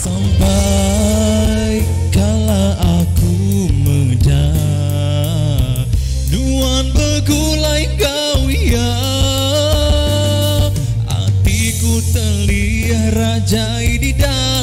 Sampai kala aku medan Nuan begulai kau ya. Hatiku terlihat rajai di dalam